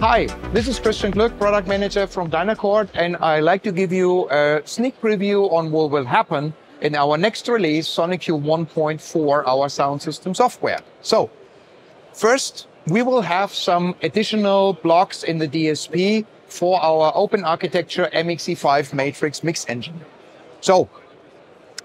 Hi, this is Christian Glück, product manager from Dynacord, and I'd like to give you a sneak preview on what will happen in our next release, SONICUE 1.4, our sound system software. So, first, we will have some additional blocks in the DSP for our open architecture MXE5 matrix mix engine. So,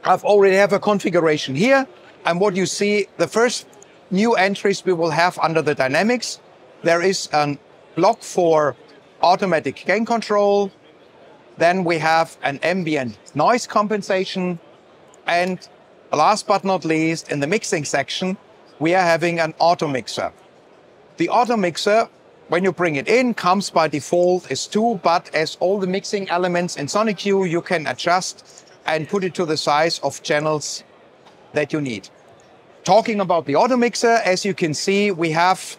I've already have a configuration here, and what you see, the first new entries we will have under the dynamics, there is an block for automatic gain control. Then we have an ambient noise compensation. And last but not least, in the mixing section, we are having an auto mixer. The auto mixer, when you bring it in, comes by default as two, but as all the mixing elements in SONICUE, you can adjust and put it to the size of channels that you need. Talking about the auto mixer, as you can see, we have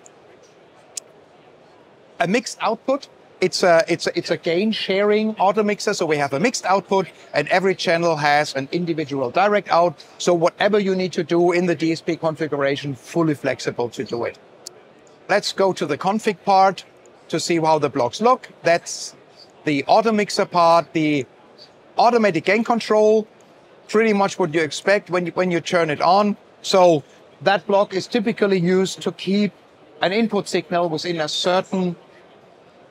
a mixed output. It's a, it's a, it's a gain sharing auto mixer. So we have a mixed output and every channel has an individual direct out. So whatever you need to do in the DSP configuration, fully flexible to do it. Let's go to the config part to see how the blocks look. That's the auto mixer part, the automatic gain control, pretty much what you expect when you, when you turn it on. So that block is typically used to keep an input signal within a certain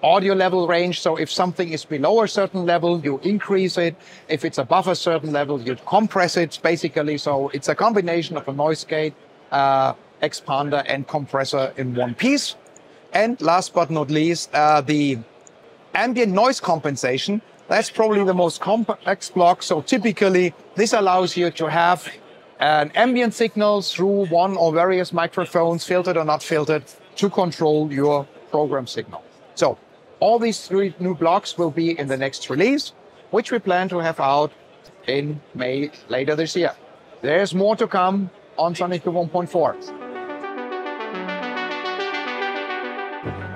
audio level range. So if something is below a certain level, you increase it. If it's above a certain level, you compress it basically. So it's a combination of a noise gate, uh, expander and compressor in one piece. And last but not least, uh, the ambient noise compensation. That's probably the most complex block. So typically this allows you to have an ambient signal through one or various microphones, filtered or not filtered, to control your program signal. So all these three new blocks will be in the next release, which we plan to have out in May later this year. There's more to come on Sonic 1.4.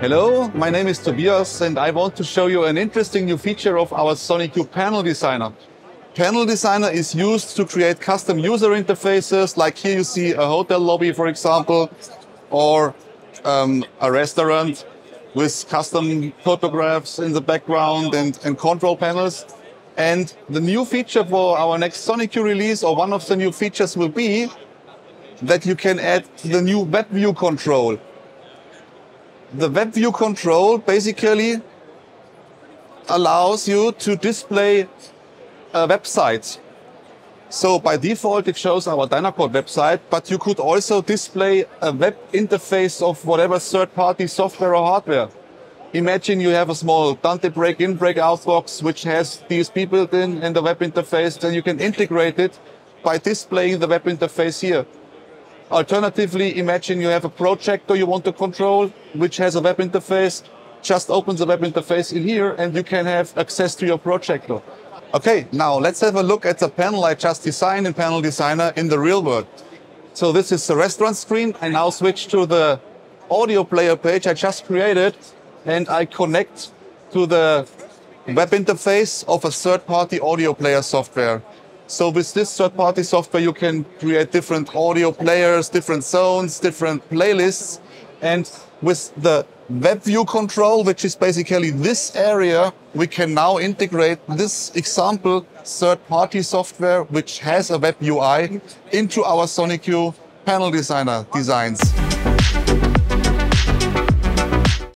Hello, my name is Tobias and I want to show you an interesting new feature of our SONICUE Panel Designer. Panel Designer is used to create custom user interfaces, like here you see a hotel lobby, for example, or um, a restaurant with custom photographs in the background and, and control panels. And the new feature for our next SONICUE release, or one of the new features will be that you can add the new web view control. The web view control basically allows you to display uh, a website so by default, it shows our Dynacord website, but you could also display a web interface of whatever third-party software or hardware. Imagine you have a small Dante break-in, break-out box, which has DSP built in and the web interface, then you can integrate it by displaying the web interface here. Alternatively, imagine you have a projector you want to control, which has a web interface. Just open the web interface in here and you can have access to your projector. Okay, now let's have a look at the panel I just designed in Panel Designer in the real world. So this is the restaurant screen. I now switch to the audio player page I just created and I connect to the web interface of a third-party audio player software. So with this third-party software, you can create different audio players, different zones, different playlists. And with the web view control, which is basically this area, we can now integrate this example third-party software, which has a web UI, into our SONICUE panel designer designs.